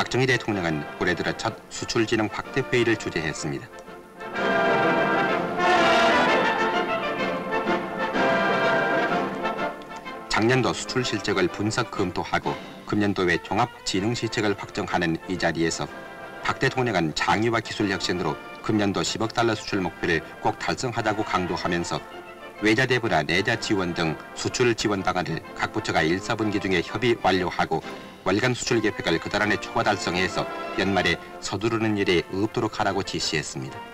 박정희 대통령은 올해 들어 첫 수출진흥 박대회의를 주재했습니다. 작년도 수출 실적을 분석 검토하고 금년도의 종합 진흥 시책을 확정하는 이 자리에서 박 대통령은 장유와 기술 혁신으로 금년도 10억 달러 수출 목표를 꼭 달성하자고 강조하면서 외자 대부나 내자 지원 등 수출 지원 방안을 각 부처가 1, 4분기 중에 협의 완료하고 월간 수출 계획을 그달 안에 초과 달성해서 연말에 서두르는 일이 없도록 하라고 지시했습니다.